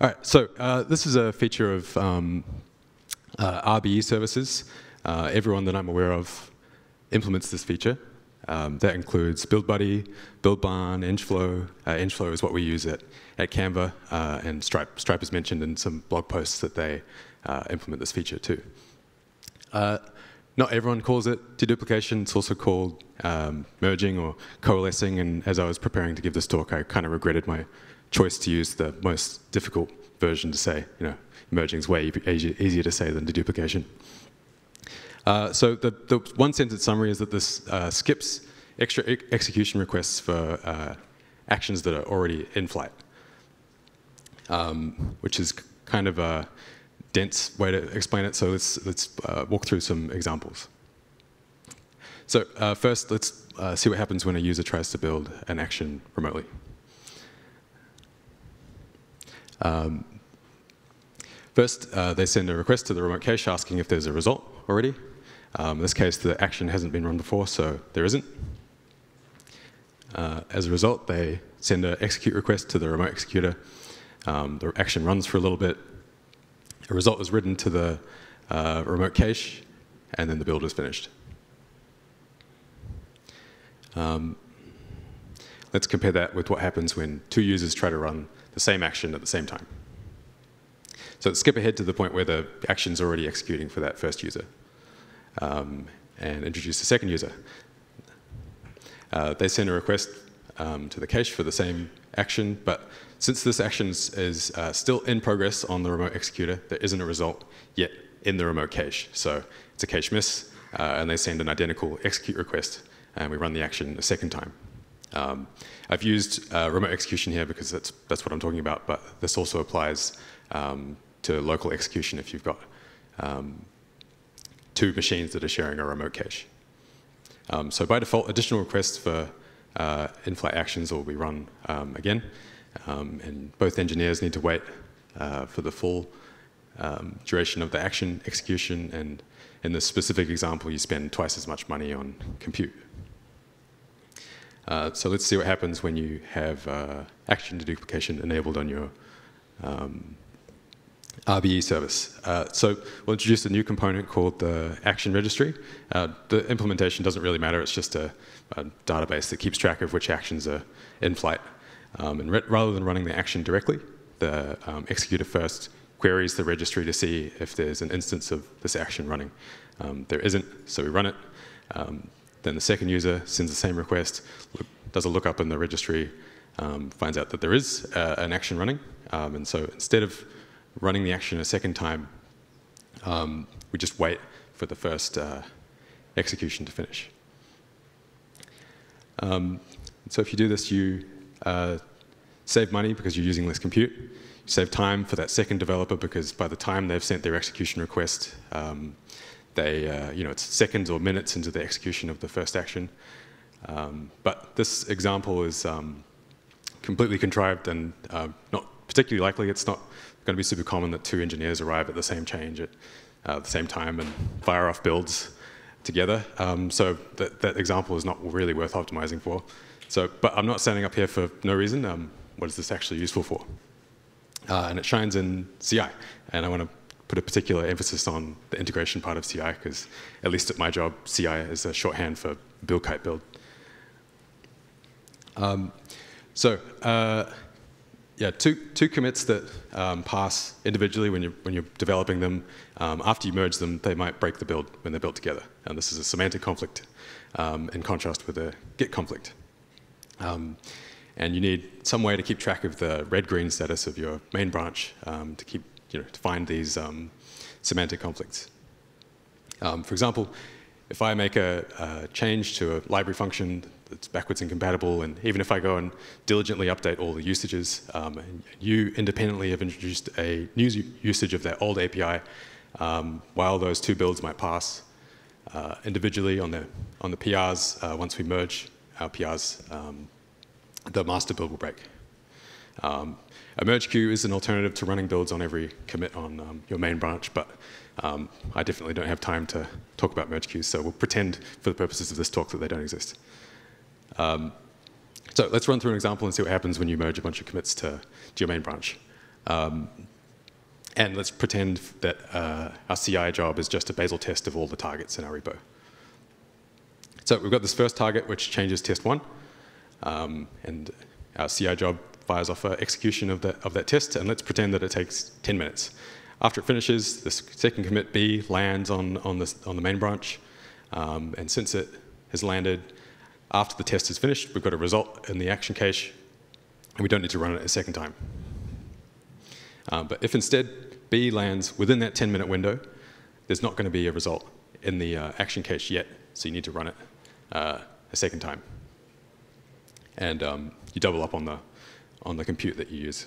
All right, so uh, this is a feature of um, uh, RBE services. Uh, everyone that I'm aware of implements this feature. Um, that includes BuildBuddy, BuildBarn, EngFlow. Uh, EngFlow is what we use at, at Canva, uh, and Stripe. Stripe is mentioned in some blog posts that they uh, implement this feature too. Not everyone calls it deduplication. It's also called um, merging or coalescing. And as I was preparing to give this talk, I kind of regretted my choice to use the most difficult version to say. You know, merging is way easier to say than deduplication. Uh, so the, the, one sentence summary is that this uh, skips extra e execution requests for uh, actions that are already in flight, um, which is kind of a dense way to explain it. So let's, let's uh, walk through some examples. So uh, first, let's see what happens when a user tries to build an action remotely. Um, first, they send a request to the remote cache asking if there's a result already. Um, in this case, the action hasn't been run before, so there isn't. Uh, as a result, they send an execute request to the remote executor. Um, the action runs for a little bit. A result is written to the uh, remote cache, and then the build is finished. Um, let's compare that with what happens when two users try to run the same action at the same time. So let's skip ahead to the point where the action is already executing for that first user um, and introduce the second user. Uh, they send a request um, to the cache for the same action, but since this action is uh, still in progress on the remote executor, there isn't a result yet in the remote cache. So it's a cache miss, uh, and they send an identical execute request, and we run the action a second time. Um, I've used uh, remote execution here because that's, that's what I'm talking about, but this also applies um, to local execution if you've got um, two machines that are sharing a remote cache. Um, so by default, additional requests for uh, in-flight actions will be run um, again, um, and both engineers need to wait uh, for the full um, duration of the action execution, and in this specific example, you spend twice as much money on compute. Uh, so let's see what happens when you have uh, action deduplication enabled on your um, RBE service. Uh, so we'll introduce a new component called the action registry. Uh, the implementation doesn't really matter. It's just a, a, database that keeps track of which actions are in flight. Um, and rather than running the action directly, the um, executor first queries the registry to see if there's an instance of this action running. Um, there isn't, so we run it. Um, then the second user sends the same request, look, does a lookup in the registry, um, finds out that there is uh, an action running. Um, and so instead of running the action a second time, um, we just wait for the first uh, execution to finish. Um, so if you do this, you uh, save money because you're using less compute. You save time for that second developer because by the time they've sent their execution request, um, they, uh, you know, it's seconds or minutes into the execution of the first action. Um, but this example is um, completely contrived and uh, not particularly likely. It's not going to be super common that two engineers arrive at the same change at uh, the same time and fire off builds together. Um, so that, that example is not really worth optimizing for. So, but I'm not standing up here for no reason. Um, what is this actually useful for? Uh, and it shines in CI. And I want to put a particular emphasis on the integration part of CI because at least at my job, CI is a shorthand for Buildkite build. Um, so uh, yeah, two, two commits that um, pass individually when you're, when you're developing them. Um, after you merge them, they might break the build when they're built together. And this is a semantic conflict um, in contrast with a git conflict. Um, and you need some way to keep track of the red-green status of your main branch um, to keep, you know, to find these um, semantic conflicts. for example, if I make a, a change to a library function that's backwards incompatible. And even if I go and diligently update all the usages, um, you independently have introduced a new usage of that old API, um, while those two builds might pass uh, individually on the, on the PRs, uh, once we merge our PRs, um, the master build will break. Um, a merge queue is an alternative to running builds on every commit on um, your main branch, but um, I definitely don't have time to talk about merge queues, so we'll pretend for the purposes of this talk that they don't exist. Um, so let's run through an example and see what happens when you merge a bunch of commits to, to your main branch. Um, and let's pretend that uh, our CI job is just a Bazel test of all the targets in our repo. So we've got this first target, which changes test one. Um, and our CI job fires off an execution of that, of that test. And let's pretend that it takes 10 minutes. After it finishes, the second commit B lands on, on, the, on the main branch. Um, and since it has landed after the test is finished, we've got a result in the action cache, and we don't need to run it a second time. Um, but if instead B lands within that 10 minute window, there's not going to be a result in the uh, action cache yet, so you need to run it uh, a second time. And um, you double up on the, on the compute that you use.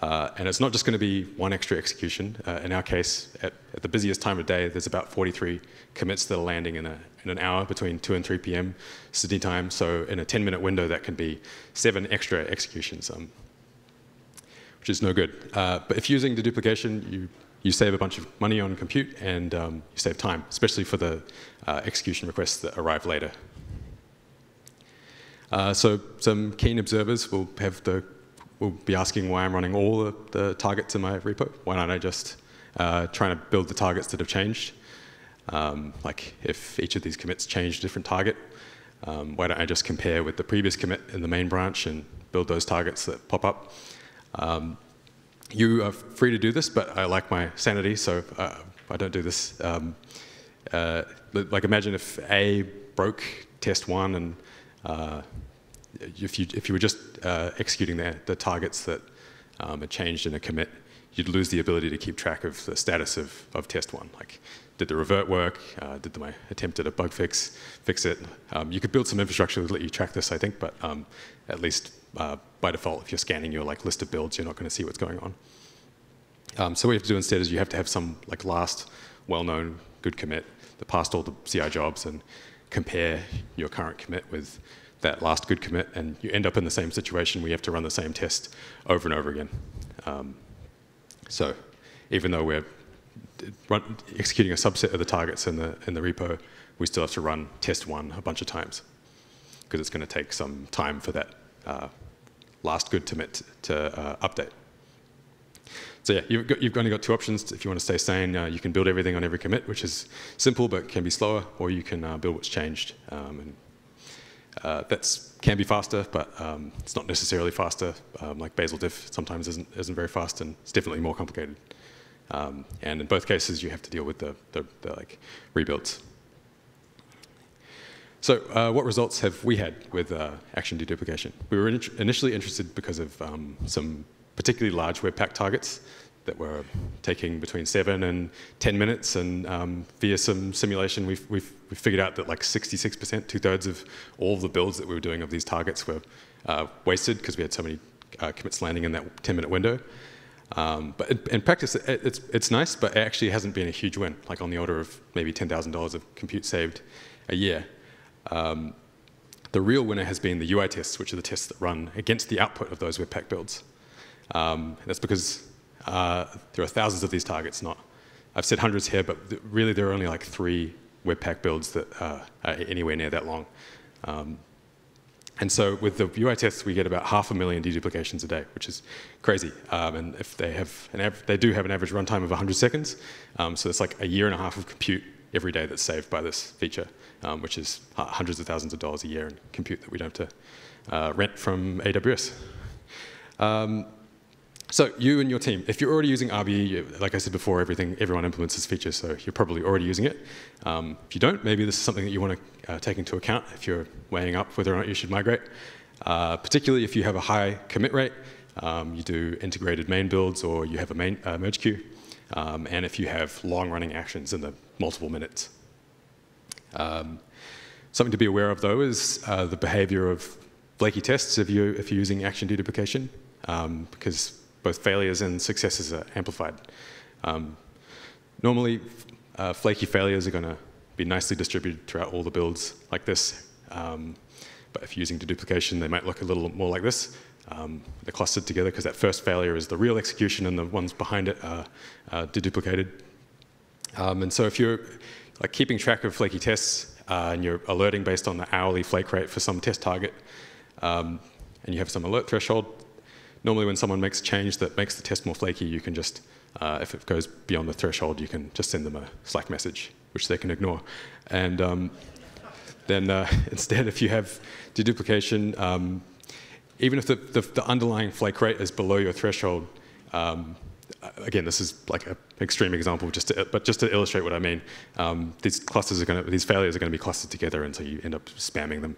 Uh, and it's not just going to be one extra execution. Uh, in our case, at, at, the busiest time of day, there's about 43 commits that are landing in, a, in an hour between 2 and 3 p.m. Sydney time. So in a 10-minute window, that can be seven extra executions, um, which is no good. Uh, but if using deduplication, you, you save a bunch of money on compute and um, you save time, especially for the uh, execution requests that arrive later. Uh, so some keen observers will have the will be asking why I'm running all the, the targets in my repo. Why don't I just uh, try to build the targets that have changed? Um, like if each of these commits change a different target, um, why don't I just compare with the previous commit in the main branch and build those targets that pop up? Um, you are free to do this, but I like my sanity, so uh, I don't do this. Um, uh, like imagine if A broke test one and uh, if you, if you were just uh, executing the, the targets that um, had changed in a commit, you'd lose the ability to keep track of the status of, of test one. Like, did the revert work? Uh, did my attempt at a bug fix fix it? Um, you could build some infrastructure to let you track this, I think, but um, at least uh, by default, if you're scanning your like list of builds, you're not going to see what's going on. Um, so what you have to do instead is you have to have some like last well-known good commit that passed all the CI jobs and compare your current commit with that last good commit, and you end up in the same situation you have to run the same test over and over again. Um, so even though we're run, executing a subset of the targets in the, in the repo, we still have to run test one a bunch of times because it's going to take some time for that uh, last good commit to uh, update. So yeah, you've, got, you've, only got two options. If you want to stay sane, uh, you can build everything on every commit, which is simple but can be slower, or you can uh, build what's changed um, and uh, that can be faster, but um, it's not necessarily faster. Um, like Bazel diff sometimes isn't, isn't very fast, and it's definitely more complicated. Um, and in both cases, you have to deal with the, the, the like rebuilds. So uh, what results have we had with uh, action deduplication? We were in initially interested because of um, some particularly large Webpack targets that were taking between seven and 10 minutes. And um, via some simulation, we've, we've, we've, figured out that like 66%, two thirds of all of the builds that we were doing of these targets were uh, wasted because we had so many uh, commits landing in that 10 minute window. Um, but in, in practice, it, it's, it's nice, but it actually hasn't been a huge win, like on the order of maybe $10,000 of compute saved a year. Um, the real winner has been the UI tests, which are the tests that run against the output of those Webpack builds. Um, that's because uh, there are thousands of these targets, not, I've said hundreds here, but th really there are only like three Webpack builds that uh, are anywhere near that long. Um, and so with the UI tests, we get about half a million deduplications a day, which is crazy. Um, and if they have an they do have an average runtime of 100 seconds, um, so it's like a year and a half of compute every day that's saved by this feature, um, which is hundreds of thousands of dollars a year in compute that we don't have to uh, rent from AWS. So you and your team, if you're already using RBE, like I said before, everything, everyone implements this feature, so you're probably already using it. Um, if you don't, maybe this is something that you want to uh, take into account if you're weighing up whether or not you should migrate. Uh, particularly if you have a high commit rate, um, you do integrated main builds, or you have a main, uh, merge queue, um, and if you have long-running actions in the multiple minutes. Um, something to be aware of, though, is uh, the behavior of flaky tests if, you, if you're using action deduplication, um, because both failures and successes are amplified. Um, normally, uh, flaky failures are going to be nicely distributed throughout all the builds like this. Um, but if you're using deduplication, they might look a little more like this. Um, they're clustered together because that first failure is the real execution and the ones behind it are, are deduplicated. Um, and so if you're like keeping track of flaky tests uh, and you're alerting based on the hourly flake rate for some test target, um, and you have some alert threshold, normally when someone makes a change that makes the test more flaky, you can just, uh, if it goes beyond the threshold, you can just send them a Slack message, which they can ignore. And um, then uh, instead, if you have deduplication, um, even if the, the, the, underlying flake rate is below your threshold, um, again, this is like an extreme example, just to, but just to illustrate what I mean, um, these clusters are going to, these failures are going to be clustered together and so you end up spamming them.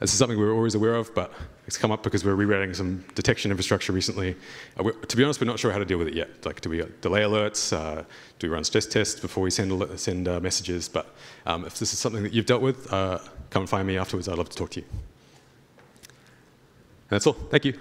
This is something we are always aware of, but it's come up because we're rewriting some detection infrastructure recently. Uh, to be honest, we're not sure how to deal with it yet. Like, do we delay alerts? Uh, do we run stress tests before we send, send uh, messages? But um, if this is something that you've dealt with, uh, come and find me afterwards. I'd love to talk to you. And that's all. Thank you.